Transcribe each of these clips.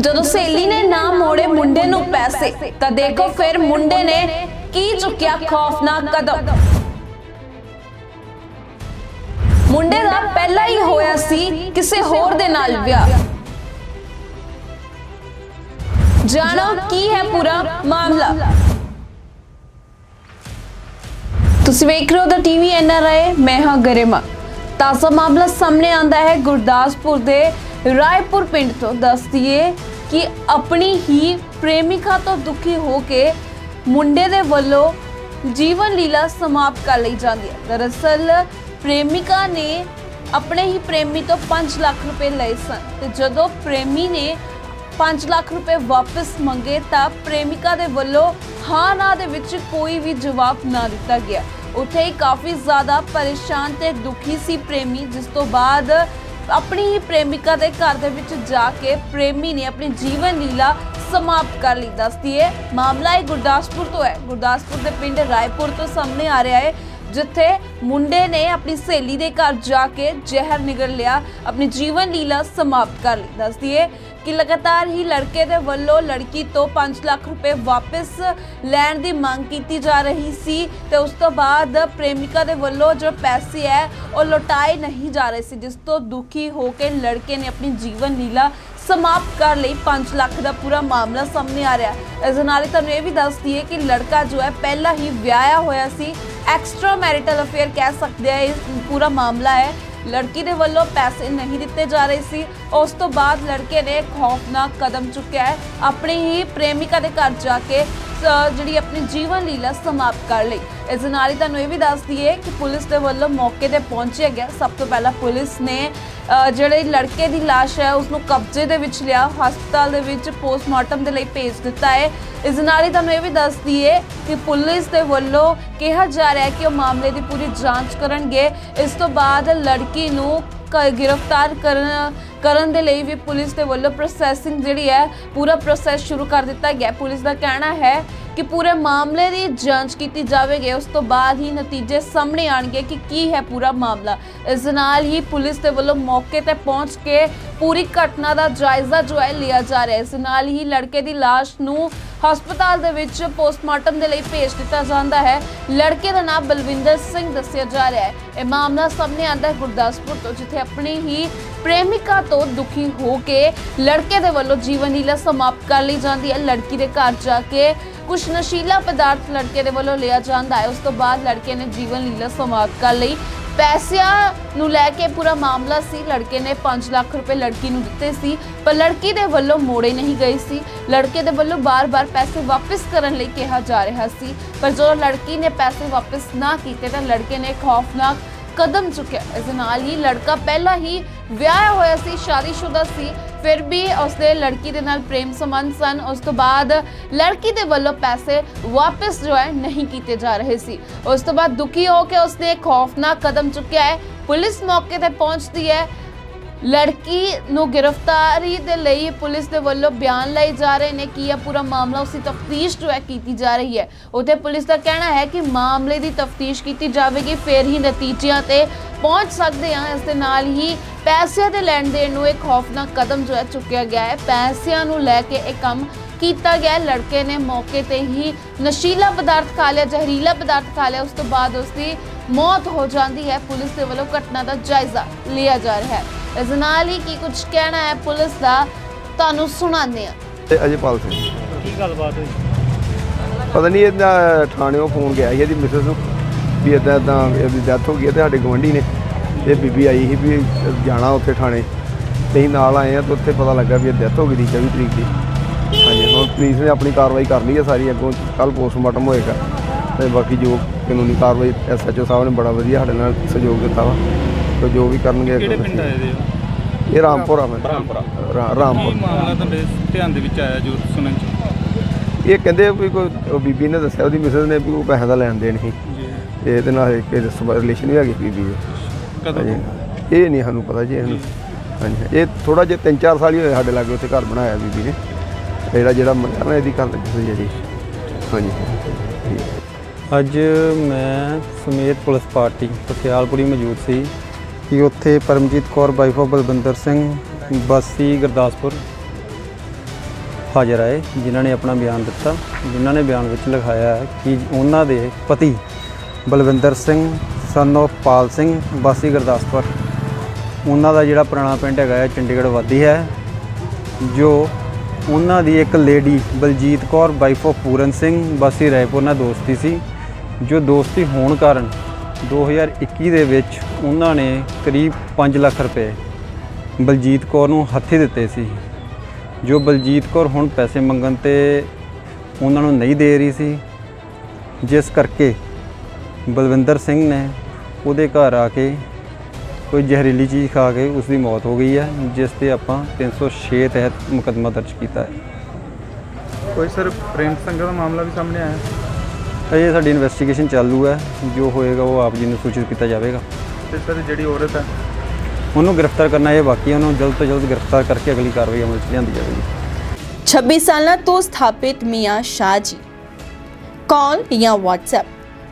ਜਦੋਂ ਸਹੇਲੀ ਨੇ ਨਾ ਮੋੜੇ ਮੁੰਡੇ ਨੂੰ ਪੈਸੇ, ਤਾਂ ਦੇਖੋ ਫਿਰ ਮੁੰਡੇ ਨੇ ਕੀ ਚੁੱਕਿਆ ਖੌਫਨਾਕ ਕਦਮ। ਮੁੰਡੇ ਦਾ ਪਹਿਲਾਂ ਹੀ ਹੋਇਆ ਸੀ ਕਿਸੇ ਹੋਰ ਦੇ ਨਾਲ ਵਿਆਹ। ਜਾਣੋ ਕੀ ਹੈ ਪੂਰਾ ਮਾਮਲਾ। ਤੁਸੀਂ ਵੇਖ ਰਹੇ ਹੋ ਦਾ ਟੀਵੀ ਐਨਆਰਆਈ ਮੈਂ ਹਾਂ ਗਰੇਮਾ। ਤਾਜ਼ਾ ਮਾਮਲਾ ਸਾਹਮਣੇ ਆਂਦਾ ਹੈ ਗੁਰਦਾਸਪੁਰ ਦੇ ਰਾਏਪੁਰ ਪਿੰਡ ਤੋਂ। ਦੱਸਦੀਏ ਕਿ ਆਪਣੀ ਹੀ ਪ੍ਰੇਮਿਕਾ ਤੋਂ ਦੁਖੀ ਹੋ ਕੇ ਮੁੰਡੇ ਦੇ ਵੱਲੋਂ ਜੀਵਨ ਲੀਲਾ ਸਮਾਪਤ ਕਰ ਲਈ ਜਾਂਦੀ ਹੈ। ਦਰਅਸਲ, ਪ੍ਰੇਮਿਕਾ ਨੇ ਆਪਣੇ ਹੀ ਪ੍ਰੇਮੀ ਤੋਂ 5 ਲੱਖ ਰੁਪਏ ਲਏ ਸਨ ਤੇ ਜਦੋਂ ਪ੍ਰੇਮੀ ਨੇ 5 ਲੱਖ ਰੁਪਏ ਵਾਪਸ ਮੰਗੇ ਤਾਂ ਪ੍ਰੇਮਿਕਾ ਦੇ ਵੱਲੋਂ ਹਾਂ ਨਾ ਦੇ ਵਿੱਚ ਕੋਈ ਵੀ ਜਵਾਬ ਨਾ ਦਿੱਤਾ ਗਿਆ। ਉੱਥੇ ਹੀ ਕਾਫੀ ਜ਼ਿਆਦਾ ਪਰੇਸ਼ਾਨ ਤੇ ਦੁਖੀ ਸੀ ਪ੍ਰੇਮੀ, ਜਿਸ ਤੋਂ ਬਾਅਦ ਆਪਣੀ ਹੀ ਪ੍ਰੇਮਿਕਾ ਦੇ ਘਰ ਦੇ ਵਿੱਚ ਜਾ ਕੇ ਪ੍ਰੇਮੀ ਨੇ ਆਪਣੀ ਜੀਵਨ ਲੀਲਾ ਸਮਾਪਤ ਕਰ ਲਈ। ਦੱਸਦੀ ਹੈ, ਮਾਮਲਾ ਇਹ ਗੁਰਦਾਸਪੁਰ ਤੋਂ ਹੈ। ਗੁਰਦਾਸਪੁਰ ਦੇ ਪਿੰਡ ਰਾਏਪੁਰ ਤੋਂ ਸਾਹਮਣੇ ਆ ਰਿਹਾ ਹੈ। ਜਿੱਥੇ ਮੁੰਡੇ ਨੇ ਆਪਣੀ ਸਹੇਲੀ ਦੇ ਘਰ ਜਾ ਕੇ ਜ਼ਹਿਰ ਨਿਗਲ ਲਿਆ, ਆਪਣੀ ਜੀਵਨ ਲੀਲਾ ਸਮਾਪਤ ਕਰ ਲਈ ਦੱਸਦੀ ਹੈ ਕਿ ਲਗਾਤਾਰ ਹੀ ਲੜਕੇ ਦੇ ਵੱਲੋਂ ਲੜਕੀ ਤੋਂ 5 ਲੱਖ ਰੁਪਏ ਵਾਪਸ ਲੈਣ ਦੀ ਮੰਗ ਕੀਤੀ ਜਾ ਰਹੀ ਸੀ ਤੇ ਉਸ ਤੋਂ ਬਾਅਦ ਪ੍ਰੇਮਿਕਾ ਦੇ ਵੱਲੋਂ ਜੋ ਪੈਸੇ ਹੈ, ਉਹ ਲੁਟਾਏ ਨਹੀਂ ਜਾ ਰਹੇ ਸੀ, ਜਿਸ ਤੋਂ ਦੁਖੀ ਹੋ ਕੇ ਲੜਕੇ ਨੇ ਆਪਣੀ ਜੀਵਨ ਲੀਲਾ ਸਮਾਪਤ ਕਰ ਲਈ 5 ਲੱਖ ਦਾ ਪੂਰਾ ਮਾਮਲਾ ਸਾਹਮਣੇ ਆ ਰਿਹਾ ਹੈ। ਇਸ ਦੇ ਨਾਲ ਹੀ ਤੁਹਾਨੂੰ ਇਹ ਵੀ ਦੱਸਦੀ ਹੈ ਕਿ ਲੜਕਾ ਜੋ ਹੈ, ਪਹਿਲਾਂ ਹੀ ਵਿਆਹਿਆ ਹੋਇਆ ਸੀ ਐਕਸਟਰਾ ਮੈਰਿਟਲ ਅਫੇਅਰ ਕਹਿ ਸਕਦੇ ਆ, ਇਹ ਪੂਰਾ ਮਾਮਲਾ ਹੈ। ਲੜਕੀ ਦੇ ਵੱਲੋਂ ਪੈਸੇ ਨਹੀਂ ਦਿੱਤੇ ਜਾ ਰਹੇ ਸੀ। ਉਸ ਤੋਂ ਬਾਅਦ ਲੜਕੇ ਨੇ ਖੌਫਨਾਕ ਕਦਮ ਚੁੱਕਿਆ ਹੈ। ਆਪਣੀ ਹੀ ਪ੍ਰੇਮਿਕਾ ਦੇ ਘਰ ਜਾ ਕੇ ਜਿਹੜੀ ਆਪਣੀ ਜੀਵਨ ਲੀਲਾ ਸਮਾਪਤ ਕਰ ਲਈ। ਇਸ ਦੇ ਨਾਲ ਹੀ ਤੁਹਾਨੂੰ ਇਹ ਵੀ ਦੱਸ ਦਈਏ ਕਿ ਪੁਲਿਸ ਦੇ ਵੱਲੋਂ ਮੌਕੇ ਤੇ ਪਹੁੰਚਿਆ ਗਿਆ। ਸਭ ਤੋਂ ਪਹਿਲਾਂ ਪੁਲਿਸ ਨੇ ਜਿਹੜੇ ਲੜਕੇ ਦੀ ਲਾਸ਼ ਹੈ ਉਸ ਨੂੰ ਕਬਜ਼ੇ ਦੇ ਵਿੱਚ ਲਿਆ, ਹਸਪਤਾਲ ਦੇ ਵਿੱਚ ਪੋਸਟਮਾਰਟਮ ਦੇ ਲਈ ਭੇਜ ਦਿੱਤਾ ਹੈ। ਇਸ ਨਾਲ ਹੀ ਤੁਹਾਨੂੰ ਇਹ ਵੀ ਦੱਸ ਦਈਏ ਕਿ ਪੁਲਿਸ ਦੇ ਵੱਲੋਂ ਕਿਹਾ ਜਾ ਰਿਹਾ ਹੈ ਕਿ ਉਹ ਮਾਮਲੇ ਦੀ ਪੂਰੀ ਜਾਂਚ ਕਰਨਗੇ। ਇਸ ਤੋਂ ਬਾਅਦ ਲੜਕੀ ਨੂੰ ਗ੍ਰਿਫਤਾਰ ਕਰਨ ਕਰਨ ਦੇ ਲਈ ਵੀ ਪੁਲਿਸ ਦੇ ਵੱਲੋਂ ਪ੍ਰੋਸੈਸਿੰਗ ਜਿਹੜੀ ਹੈ, ਪੂਰਾ ਪ੍ਰੋਸੈਸ ਸ਼ੁਰੂ ਕਰ ਦਿੱਤਾ ਗਿਆ। ਪੁਲਿਸ ਦਾ ਕਹਿਣਾ ਹੈ ਕਿ ਪੂਰੇ ਮਾਮਲੇ ਦੀ ਜਾਂਚ ਕੀਤੀ ਜਾਵੇਗੀ, ਉਸ ਤੋਂ ਬਾਅਦ ਹੀ ਨਤੀਜੇ ਸਾਹਮਣੇ ਆਣਗੇ ਕਿ ਕੀ ਹੈ ਪੂਰਾ ਮਾਮਲਾ। ਇਸ ਨਾਲ ਹੀ ਪੁਲਿਸ ਦੇ ਵੱਲੋਂ ਮੌਕੇ ਤੇ ਪਹੁੰਚ ਕੇ ਪੂਰੀ ਘਟਨਾ ਦਾ ਜਾਇਜ਼ਾ ਜੋ ਹੈ ਲਿਆ ਜਾ ਰਿਹਾ ਹੈ। ਇਸ ਨਾਲ ਹੀ ਲੜਕੇ ਦੀ ਲਾਸ਼ ਨੂੰ ਹਸਪਤਾਲ ਦੇ ਵਿੱਚ ਪੋਸਟਮਾਰਟਮ ਦੇ ਲਈ ਭੇਜ ਦਿੱਤਾ ਜਾਂਦਾ ਹੈ। ਲੜਕੇ ਦਾ ਨਾਮ ਬਲਵਿੰਦਰ ਸਿੰਘ ਦੱਸਿਆ ਜਾ ਰਿਹਾ ਹੈ। ਇਹ ਮਾਮਲਾ ਸਾਹਮਣੇ ਆਂਦਾ ਹੈ ਗੁਰਦਾਸਪੁਰ ਤੋਂ, ਜਿੱਥੇ ਆਪਣੀ ਹੀ ਪ੍ਰੇਮਿਕਾ ਤੋਂ ਦੁਖੀ ਹੋ ਕੇ ਲੜਕੇ ਦੇ ਵੱਲੋਂ ਜੀਵਨ ਲੀਲਾ ਸਮਾਪਤ ਕਰ ਲਈ ਜਾਂਦੀ ਹੈ। ਲੜਕੀ ਦੇ ਘਰ ਜਾ ਕੇ ਕੁਝ ਨਸ਼ੀਲਾ ਪਦਾਰਥ ਲੜਕੇ ਦੇ ਵੱਲੋਂ ਲਿਆ ਜਾਂਦਾ ਹੈ। ਉਸ ਤੋਂ ਬਾਅਦ ਲੜਕੇ ਨੇ ਜੀਵਨ ਲੀਲਾ ਸਮਾਪਤ ਕਰ ਲਈ। ਪੈਸਿਆਂ ਨੂੰ ਲੈ ਕੇ ਪੂਰਾ ਮਾਮਲਾ ਸੀ। ਲੜਕੇ ਨੇ 5 ਲੱਖ ਰੁਪਏ ਲੜਕੀ ਨੂੰ ਦਿੱਤੇ ਸੀ, ਪਰ ਲੜਕੀ ਦੇ ਵੱਲੋਂ ਮੋੜੇ ਨਹੀਂ ਗਏ ਸੀ। ਲੜਕੇ ਦੇ ਵੱਲੋਂ ਬਾਰ-ਬਾਰ ਪੈਸੇ ਵਾਪਸ ਕਰਨ ਲਈ ਕਿਹਾ ਜਾ ਰਿਹਾ ਸੀ। ਪਰ ਜਦੋਂ ਲੜਕੀ ਨੇ ਪੈਸੇ ਵਾਪਸ ਨਾ ਕੀਤੇ ਤਾਂ ਲੜਕੇ ਨੇ ਖੌਫਨਾਕ ਕਦਮ ਚੁੱਕਿਆ। ਇਸ ਦੇ ਨਾਲ ਹੀ ਲੜਕਾ ਪਹਿਲਾਂ ਹੀ ਵਿਆਹਿਆ ਹੋਇਆ ਸੀ, ਸ਼ਾਦੀशुदा ਸੀ, ਫਿਰ ਵੀ ਉਸਦੇ ਲੜਕੀ ਦੇ ਨਾਲ ਪ੍ਰੇਮ ਸੰਬੰਧ ਸਨ। ਉਸ ਤੋਂ ਬਾਅਦ ਲੜਕੀ ਦੇ ਵੱਲੋਂ ਪੈਸੇ ਵਾਪਸ ਜੋ ਹੈ ਨਹੀਂ ਕੀਤੇ ਜਾ ਰਹੇ ਸੀ। ਉਸ ਤੋਂ ਬਾਅਦ ਦੁਖੀ ਹੋ ਕੇ ਉਸਨੇ ਖੌਫਨਾਕ ਕਦਮ ਚੁੱਕਿਆ ਹੈ। ਪੁਲਿਸ ਮੌਕੇ ਤੇ ਪਹੁੰਚਦੀ ਹੈ। ਲੜਕੀ ਨੂੰ ਗ੍ਰਿਫਤਾਰੀ ਦੇ ਲਈ ਪੁਲਿਸ ਦੇ ਵੱਲੋਂ ਬਿਆਨ ਲਏ ਜਾ ਰਹੇ ਨੇ ਕਿ ਇਹ ਪੂਰਾ ਮਾਮਲਾ ਉਸੇ ਤਫਤੀਸ਼ ਜੋ ਹੈ ਕੀਤੀ ਜਾ ਰਹੀ ਹੈ। ਉਥੇ ਪੁਲਿਸ ਦਾ ਕਹਿਣਾ ਹੈ ਕਿ ਮਾਮਲੇ ਦੀ ਤਫਤੀਸ਼ ਕੀਤੀ ਜਾਵੇਗੀ, ਫਿਰ ਹੀ ਨਤੀਜਿਆਂ ਤੇ ਪਹੁੰਚ ਸਕਦੇ ਹਾਂ। ਇਸ ਦੇ ਨਾਲ ਹੀ ਪੈਸਿਆਂ ਦੇ ਲੈਣ ਦੇਣ ਨੂੰ ਇੱਕ ਖੌਫਨਾਕ ਕਦਮ ਜੋ ਹੈ ਚੁੱਕਿਆ ਗਿਆ ਹੈ। ਪੈਸਿਆਂ ਨੂੰ ਲੈ ਕੇ ਇਹ ਕੰਮ ਕੀਤਾ ਗਿਆ ਲੜਕੇ ਨੇ ਮੌਕੇ ਤੇ ਹੀ ਨਸ਼ੀਲਾ ਪਦਾਰਥ ਖਾ ਲਿਆ, ਜ਼ਹਿਰੀਲਾ ਪਦਾਰਥ ਖਾ ਲਿਆ। ਉਸ ਤੋਂ ਬਾਅਦ ਉਸ ਦੀ ਮੌਤ ਹੋ ਜਾਂਦੀ ਹੈ। ਪੁਲਿਸ ਦੇ ਵੱਲੋਂ ਘਟਨਾ ਦਾ ਜਾਇਜ਼ਾ ਲਿਆ ਜਾ ਰਿਹਾ ਹੈ। ਇਸ ਨਾਲ ਹੀ ਕੀ ਕੁਝ ਕਹਿਣਾ ਹੈ ਪੁਲਿਸ ਦਾ ਤੁਹਾਨੂੰ ਸੁਣਾਉਂਦੇ ਹਾਂ। ਤੇ ਅਜੇਪਾਲ ਸਿੰਘ। ਕੀ ਗੱਲਬਾਤ ਹੋਈ? ਪਤਾ ਨਹੀਂ ਇਹਦਾ ਥਾਣਿਓਂ ਫੋਨ ਗਿਆ ਸੀ ਇਹਦੀ ਮਿਸਿਸ ਨੂੰ ਵੀ ਇਦਾਂ ਇਦਾਂ ਇਹਦੀ ਡੈਥ ਹੋ ਗਈ ਹੈ ਤੇ ਸਾਡੇ ਗਵੰਡੀ ਨੇ। ਇਹ ਬੀਬੀ ਆਈ ਸੀ ਵੀ ਜਾਣਾ ਉੱਥੇ ਥਾਣੇ। ਤੇ ਅਸੀਂ ਨਾਲ ਆਏ ਆ ਤੇ ਉੱਥੇ ਪਤਾ ਲੱਗਾ ਵੀ ਇਹ ਡੈਥ ਹੋ ਗਈ ਦੀ 24 ਤਰੀਕ ਦੀ। ਹਾਂਜੀ ਹੁਣ ਪੁਲਿਸ ਨੇ ਆਪਣੀ ਕਾਰਵਾਈ ਕਰ ਲਈ ਹੈ ਸਾਰੀ ਅੱਗੋਂ ਕੱਲ ਪੋਸਟਮਾਰਟਮ ਹੋਏਗਾ। ਤੇ ਬਾਕੀ ਜੋ ਕਾਨੂੰਨੀ ਕਾਰਵਾਈ ਐਸਐਚਓ ਸਾਹਿਬ ਨੇ ਬੜਾ ਵਧੀਆ ਸਾਡੇ ਨਾਲ ਸਹਿਯੋਗ ਦਿੱਤਾ ਵਾ। ਤੇ ਜੋ ਵੀ ਕਰਨਗੇ ਕਿਹੜੇ ਪਿੰਡ ਆਏ ਦੇ ਹੋ? ਇਹ ਰਾਮਪੁਰ ਆ ਮੈਂ ਰਾਮਪੁਰਾ। ਰਾ- ਕੀ ਰਾਮਪੁਰ ਮਾਮਲਾ ਤੁਹਾਡੇ ਧਿਆਨ ਦੇ ਵਿੱਚ ਆਇਆ ਜੋ ਸੁਣਨ ਚ? ਇਹ ਕਹਿੰਦੇ ਵੀ ਕੋਈ ਉਹ ਬੀਬੀ ਨੇ ਦੱਸਿਆ ਉਹਦੀ ਮਿਸਿਸ ਨੇ ਵੀ ਉਹ ਪੈਸੇ ਦਾ ਲੈਣ ਦੇਣ ਸੀ। ਜੀ। ਤੇ ਇਹਦੇ ਨਾਲ ਇੱਕ ਰਿਲੇਸ਼ਨ ਵੀ ਹੈਗੀ ਬੀਬੀ ਦੇ। ਕਦੋਂ ਇਹ ਨਹੀਂ ਸਾਨੂੰ ਪਤਾ ਜੀ ਇਹਨੂੰ ਹਾਂਜੀ ਇਹ ਥੋੜਾ ਜਿਹਾ 3-4 ਸਾਲ ਹੀ ਹੋਏ ਸਾਡੇ ਲਾਗੇ ਉੱਥੇ ਘਰ ਬਣਾਇਆ ਬੀਬੀ ਨੇ। ਇਹਦਾ ਜਿਹੜਾ ਮੁੰਡਾ ਨਾ ਇਹਦੀ ਗੱਲ ਲੱਗੀ ਹੋਈ ਹੈ ਜੀ। ਹਾਂਜੀ। ਅੱਜ ਮੈਂ ਸਮੇਤ ਪੁਲਿਸ ਪਾਰਟੀ ਪਸਿਆਲਪੁਰੀ ਮੌਜੂਦ ਸੀ। ਕਿ ਉੱਥੇ ਪਰਮਜੀਤ ਕੌਰ, ਵਾਈਫ ਆਫ ਬਲਵਿੰਦਰ ਸਿੰਘ ਬਾਸੀ ਗੁਰਦਾਸਪੁਰ ਹਾਜ਼ਰ ਆਏ, ਜਿਨ੍ਹਾਂ ਨੇ ਆਪਣਾ ਬਿਆਨ ਦਿੱਤਾ, ਜਿਨ੍ਹਾਂ ਨੇ ਬਿਆਨ ਵਿੱਚ ਲਿਖਾਇਆ ਹੈ ਕਿ ਉਹਨਾਂ ਦੇ ਪਤੀ ਬਲਵਿੰਦਰ ਸਿੰਘ ਸਨ of ਪਾਲ ਸਿੰਘ ਬਾਸੀ ਗੁਰਦਾਸਪੁਰ। ਉਹਨਾਂ ਦਾ ਜਿਹੜਾ ਪੁਰਾਣਾ ਪਿੰਡ ਹੈਗਾ ਹੈ, ਚੰਡੀਗੜ੍ਹ ਵਾਦੀ ਹੈ, ਜੋ ਉਹਨਾਂ ਦੀ ਇੱਕ lady Baljeet Kaur, wife of Puran Singh Basi Raipur ਨਾਲ ਦੋਸਤੀ ਸੀ, ਜੋ ਦੋਸਤੀ ਹੋਣ ਕਾਰਨ 2021 ਦੇ ਵਿੱਚ ਉਹਨਾਂ ਨੇ ਕਰੀਬ 5 ਲੱਖ ਰੁਪਏ ਬਲਜੀਤ ਕੌਰ ਨੂੰ ਹੱਥੀ ਦਿੱਤੇ ਸੀ। ਜੋ ਬਲਜੀਤ ਕੌਰ ਹੁਣ ਪੈਸੇ ਮੰਗਣ ਤੇ ਉਹਨਾਂ ਨੂੰ ਨਹੀਂ ਦੇ ਰਹੀ ਸੀ। ਜਿਸ ਕਰਕੇ ਬਲਵਿੰਦਰ ਸਿੰਘ ਨੇ ਉਹਦੇ ਘਰ ਆ ਕੇ ਕੋਈ ਜ਼ਹਿਰੀਲੀ ਚੀਜ਼ ਖਾ ਕੇ ਉਸ ਦੀ ਮੌਤ ਹੋ ਗਈ ਹੈ, ਜਿਸ ਤੇ ਆਪਾਂ 306 ਤਹਿਤ ਮੁਕੱਦਮਾ ਦਰਜ ਕੀਤਾ ਹੈ। ਕੋਈ ਸਰ, ਪ੍ਰੇਮ ਸੰਗਤ ਦਾ ਮਾਮਲਾ ਵੀ ਸਾਹਮਣੇ ਆਇਆ। ਇਹ ਸਾਡੀ ਇਨਵੈਸਟੀਗੇਸ਼ਨ ਚਾਲੂ ਹੈ ਜੋ ਹੋਏਗਾ ਉਹ ਆਪ ਜੀ ਨੂੰ ਸੂਚਿਤ ਕੀਤਾ ਜਾਵੇਗਾ ਤੇ ਸਰ ਜਿਹੜੀ ਔਰਤ ਹੈ ਉਹਨੂੰ ਗ੍ਰਿਫਤਾਰ ਕਰਨਾ ਇਹ ਬਾਕੀ ਉਹਨੂੰ ਜਲਦ ਤੋਂ ਜਲਦ ਗ੍ਰਿਫਤਾਰ ਕਰਕੇ ਅਗਲੀ ਕਾਰਵਾਈ ਅਮਲ 'ਚ ਲਿਆਂਦੀ ਜਾਵੇਗੀ 26 ਸਾਲਾਂ ਤੋਂ ਸਥਾਪਿਤ ਮੀਆਂ ਸ਼ਾਹ ਜੀ ਕਾਲ ਜਾਂ WhatsApp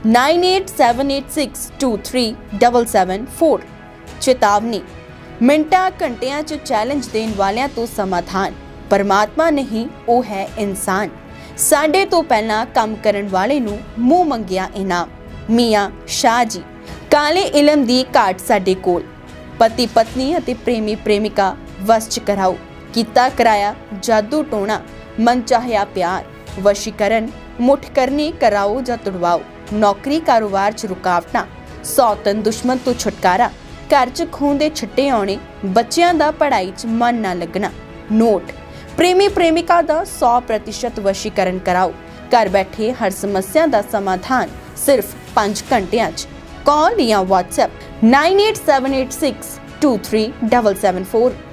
9878623774 ਚੇਤਾਵਨੀ ਮਿੰਟਾਂ ਘੰਟਿਆਂ 'ਚ ਚੈਲੰਜ ਦੇਣ ਵਾਲਿਆਂ ਤੋਂ ਸਮਾਧਾਨ ਪਰਮਾਤਮਾ ਨਹੀਂ ਉਹ ਹੈ ਇਨਸਾਨ ਸਾਡੇ ਤੋਂ ਪਹਿਲਾਂ ਕੰਮ ਕਰਨ ਵਾਲੇ ਨੂੰ ਮੂੰਹ ਮੰਗਿਆ ਇਨਾਮ ਮੀਆਂ ਸ਼ਾਹ ਜੀ, ਕਾਲੇ ਇਲਮ ਦੀ ਘਾਟ ਸਾਡੇ ਕੋਲ। ਪਤੀ ਪਤਨੀ ਅਤੇ ਪ੍ਰੇਮੀ ਪ੍ਰੇਮਿਕਾ ਵਸ ਚ ਕਰਾਓ। ਕੀਤਾ ਕਰਾਇਆ ਜਾਦੂ ਟੋਣਾ, ਮਨ ਚਾਹਿਆ ਪਿਆਰ। ਵਸ਼ੀਕਰਨ ਮੁੱਠ ਕਰਨੀ ਕਰਾਓ ਜਾਂ ਤੁੜਵਾਓ। ਨੌਕਰੀ ਕਾਰੋਬਾਰ ਚ ਰੁਕਾਵਟਾਂ ਸੌਤਨ ਦੁਸ਼ਮਣ ਤੋਂ ਛੁਟਕਾਰਾ। ਘਰ ਚ ਖੂਨ ਦੇ ਛਿੱਟੇ ਆਉਣੇ, ਬੱਚਿਆਂ ਦਾ ਪੜ੍ਹਾਈ ਚ ਮਨ ਨਾ ਲੱਗਣਾ। ਨੋਟ ਪ੍ਰੇਮੀ ਪ੍ਰੇਮਿਕਾ ਦਾ 100% ਵਸ਼ੀਕਰਨ ਕਰਾਓ ਘਰ ਬੈਠੇ ਹਰ ਸਮੱਸਿਆ ਦਾ ਸਮਾਧਾਨ ਸਿਰਫ 5 ਘੰਟਿਆਂ 'ਚ ਕਾਲ ਜਾਂ WhatsApp 9878623774